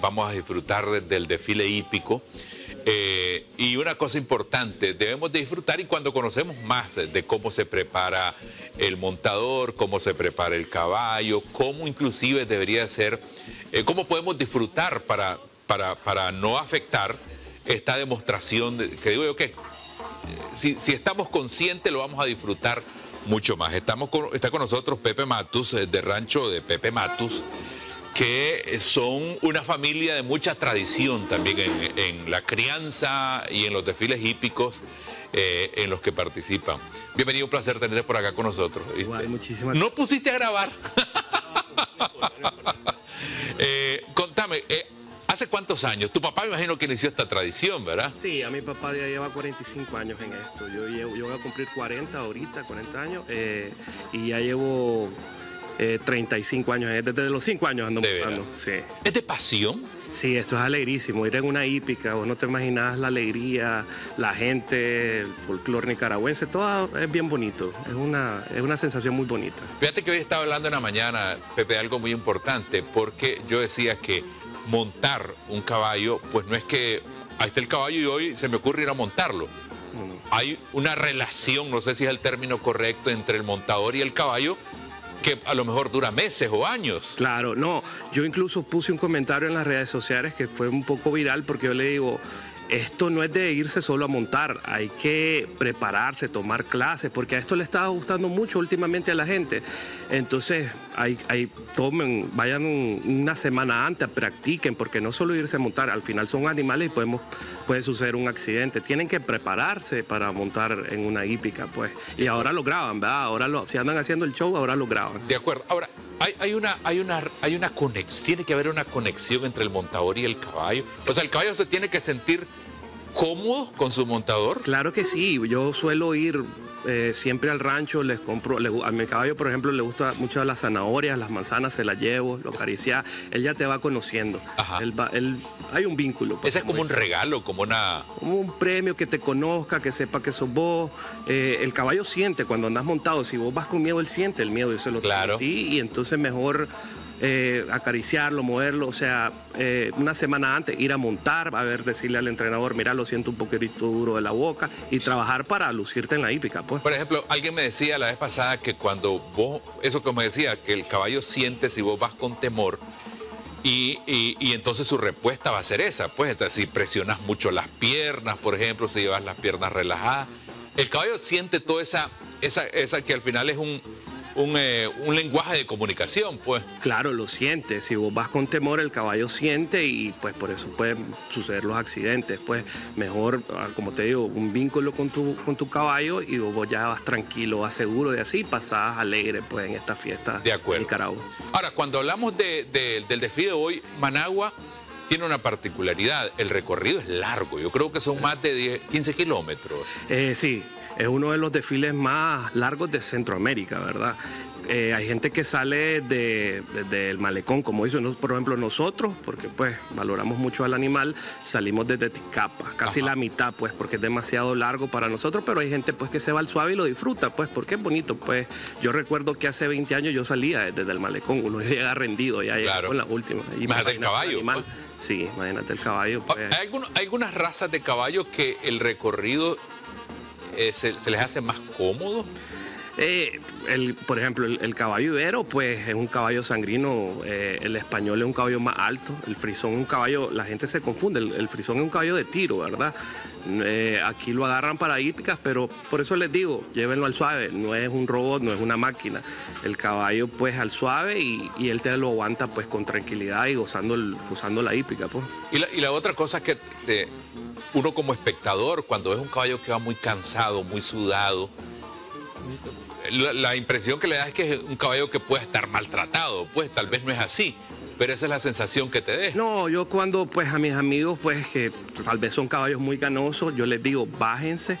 vamos a disfrutar del desfile hípico. Eh, y una cosa importante, debemos disfrutar y cuando conocemos más de cómo se prepara el montador, cómo se prepara el caballo, cómo inclusive debería ser, eh, cómo podemos disfrutar para, para, para, no afectar esta demostración, de, que digo yo que si, si, estamos conscientes lo vamos a disfrutar mucho más. Estamos está con nosotros Pepe Matus, eh, de Rancho de Pepe Matus que son una familia de mucha tradición también en, la crianza y en los desfiles hípicos eh, en los que participan. Bienvenido, un placer tenerte por acá con nosotros. Igual, muchísimas No pusiste a grabar. eh, contame, eh, ¿hace cuántos años? Tu papá me imagino que inició esta tradición, ¿verdad? Sí, a mi papá ya lleva 45 años en esto. Yo, llevo, yo voy a cumplir 40 ahorita, 40 años, y ya llevo 35 eh, años, eh, desde los 5 años ando montando. Sí. ¿Es de pasión? Sí, esto es alegrísimo. Ir en una hípica, vos no te imaginas la alegría, la gente, el folclore nicaragüense, todo es bien bonito. Es una, es una sensación muy bonita. Fíjate que hoy estaba hablando en la mañana, Pepe, de algo muy importante, porque yo decía que montar un caballo, pues no es que ahí está el caballo y hoy se me ocurre ir a montarlo. Hay una relación, no sé si es el término correcto, entre el montador y el caballo que a lo mejor dura meses o años. Claro, no, yo incluso puse un comentario en las redes sociales que fue un poco viral porque yo le digo, esto no es de irse solo a montar, hay que prepararse, tomar clases, porque a esto le está gustando mucho últimamente a la gente. Entonces, hay, tomen, vayan una semana antes, practiquen, porque no solo irse a montar, al final son animales y podemos, puede suceder un accidente. Tienen que prepararse para montar en una hípica, pues. Y ahora lo graban, ¿verdad? Ahora lo, si andan haciendo el show, ahora lo graban. De acuerdo. Ahora, hay, hay, una, hay, una, hay una conexión, tiene que haber una conexión entre el montador y el caballo. O sea, el caballo se tiene que sentir cómodo con su montador? Claro que sí, yo suelo ir eh, siempre al rancho, les compro, a mi caballo por ejemplo le gusta mucho las zanahorias, las manzanas, se las llevo, lo acaricia, él ya te va conociendo, Él él, hay un vínculo. Pues, Ese es como un regalo, como una... Como un premio que te conozca, que sepa que sos vos, eh, el caballo siente cuando andas montado, si vos vas con miedo, él siente el miedo, y se lo claro. y entonces mejor eh, acariciarlo, moverlo, o sea, eh, una semana antes ir a montar, a ver, decirle al entrenador, mira, lo siento un poquito duro de la boca y trabajar para lucirte en la hípica, pues. Por ejemplo, alguien me decía la vez pasada que cuando vos, eso que me decía, que el caballo siente si vos vas con temor, y, entonces su respuesta va a ser esa, pues, si presionas mucho las piernas, por ejemplo, si llevas las piernas relajadas, el caballo siente toda esa, esa, esa que al final es un, eh, un, lenguaje de comunicación, pues. Claro, lo siente. Si vos vas con temor, el caballo siente y pues por eso pueden suceder los accidentes. Pues mejor, ah, como te digo, un vínculo con tu, con tu caballo y vos ya vas tranquilo, vas seguro de así, pasás alegre pues en esta fiesta de acuerdo. Nicaragua. Ahora, cuando hablamos del desfile de hoy, Managua tiene una particularidad, el recorrido es largo, yo creo que son más de 10, 15 kilómetros. Eh, sí, es uno de los desfiles más largos de Centroamérica, ¿verdad? Eh, hay gente que sale del de, malecón, como dice, por ejemplo nosotros, porque pues valoramos mucho al animal, salimos desde Ticapa, casi la mitad, pues, porque es demasiado largo para nosotros, pero hay gente pues que se va al suave y lo disfruta, pues, porque es bonito, pues. Yo recuerdo que hace 20 años yo salía desde el malecón, uno llega rendido, ya llega con la última. Imagínate el caballo. Pues. Sí, imagínate el caballo. Pues. ¿Hay, hay algunas razas de caballo que el recorrido eh, se, les hace más cómodo? Eh, el, por ejemplo, el, caballo ibero, pues es un caballo sangrino, eh, el español es un caballo más alto, el frisón es un caballo, la gente se confunde, el, frisón es un caballo de tiro, ¿verdad? aquí lo agarran para hípicas, pero por eso les digo, llévenlo al suave, no es un robot, no es una máquina. El caballo pues al suave y, él te lo aguanta pues con tranquilidad y gozando, usando la hípica. Pues. Y, la, otra cosa es que te, uno como espectador, cuando es un caballo que va muy cansado, muy sudado, la, impresión que le da es que es un caballo que puede estar maltratado, pues tal vez no es así, pero esa es la sensación que te deja. No, yo cuando pues a mis amigos pues que tal vez son caballos muy ganosos, yo les digo bájense,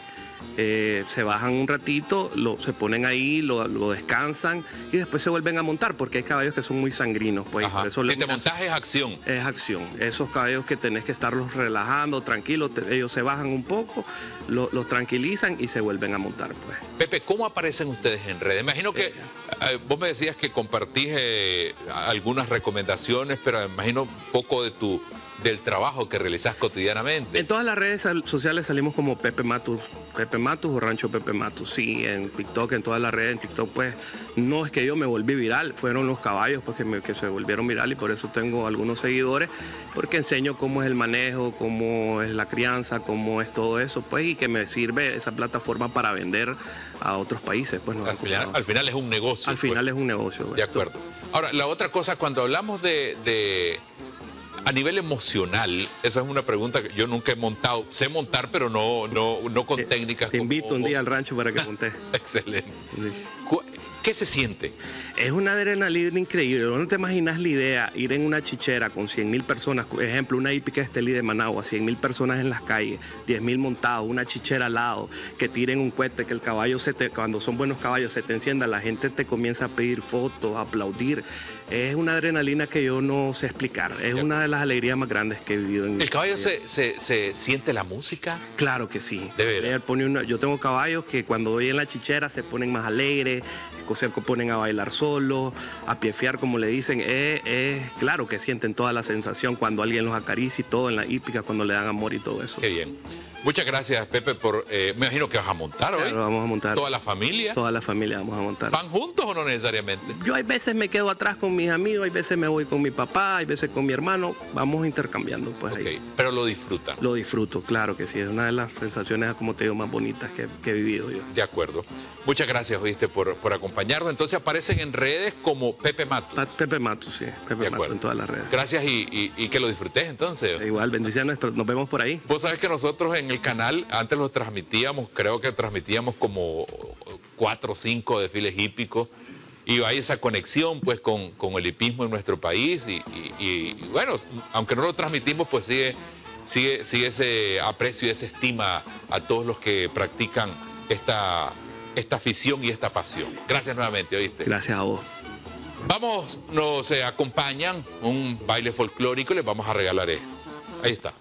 eh, se bajan un ratito, lo, se ponen ahí, lo, lo, descansan y después se vuelven a montar, porque hay caballos que son muy sangrinos. Pues, por eso si te montas es acción. Es acción. Esos caballos que tenés que estarlos relajando, tranquilos, ellos se bajan un poco, los tranquilizan y se vuelven a montar. Pues. Pepe, ¿cómo aparecen ustedes en redes? Imagino que eh, vos me decías que compartís eh, algunas recomendaciones, pero imagino un poco de tu del trabajo que realizas cotidianamente. En todas las redes sociales salimos como Pepe Matus, Pepe Matus o Rancho Pepe Matus. Sí, en TikTok, en todas las redes, en TikTok, pues no es que yo me volví viral, fueron los caballos pues, que, se volvieron viral y por eso tengo algunos seguidores, porque enseño cómo es el manejo, cómo es la crianza, cómo es todo eso, pues, y que me sirve esa plataforma para vender a otros países. Pues, al, final, es un negocio. Al final pues. es un negocio. De acuerdo. Ahora, la otra cosa, cuando hablamos de a nivel emocional, esa es una pregunta que yo nunca he montado. Sé montar, pero no, no, no con técnicas. Te invito un día al rancho para que montes. Excelente. ¿Qué se siente? Es una adrenalina increíble. No te imaginas la idea, ir en una chichera con 100 mil personas, por ejemplo, una hípica estelí de Managua, 100 mil personas en las calles, 10 mil montados, una chichera al lado, que tiren un cohete, que el caballo se te, cuando son buenos caballos se te encienda, la gente te comienza a pedir fotos, a aplaudir. Es una adrenalina que yo no sé explicar. Es una de las alegrías más grandes que he vivido en ¿El caballo se, se, siente la música? Claro que sí. De verdad. Yo tengo caballos que cuando voy en la chichera se ponen más alegres, se ponen a bailar solo, a piefiar como le dicen. Es, claro que sienten toda la sensación cuando alguien los acaricia y todo en la hípica, cuando le dan amor y todo eso. Qué bien. Muchas gracias, Pepe, por. Eh, me imagino que vas a montar hoy. Claro, vamos a montar. ¿Toda la familia? Toda la familia vamos a montar. ¿Van juntos o no necesariamente? Yo hay veces me quedo atrás con mis amigos, hay veces me voy con mi papá, hay veces con mi hermano. Vamos intercambiando, pues ahí. Pero lo disfrutan. Lo disfruto, claro que sí. Es una de las sensaciones, como te digo, más bonitas que, he vivido yo. De acuerdo. Muchas gracias, oíste, por, por acompañarnos. Entonces aparecen en redes como Pepe Matos. Pepe Matos, sí. Pepe Matos en todas las redes. Gracias y, que lo disfrutes entonces. Igual, bendiciones, nos vemos por ahí. Vos sabés que nosotros en el canal, antes lo transmitíamos, creo que transmitíamos como cuatro o cinco desfiles hípicos y hay esa conexión pues con, el hipismo en nuestro país y, bueno, aunque no lo transmitimos pues sigue, sigue, sigue ese aprecio y esa estima a todos los que practican esta, esta afición y esta pasión. Gracias nuevamente, ¿oíste? Gracias a vos. Vamos, nos eh, acompañan un baile folclórico y les vamos a regalar esto. Ahí está.